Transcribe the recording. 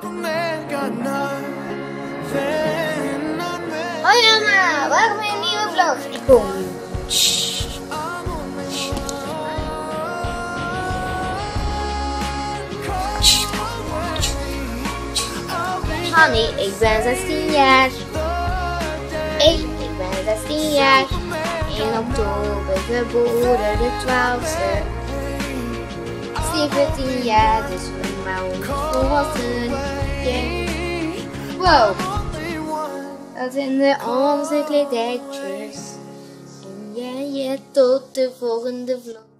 Hoi allemaal, welkom bij een nieuwe vlog. Ik kom. Hanny, ik ben 16 jaar. Ik, ik ben 16 jaar. In oktober geboren, de 12e. 17 jaar, dus maand volwassen. Yeah. Wow, dat zijn de onze kledijtjes. En ja, ja, tot de volgende vlog.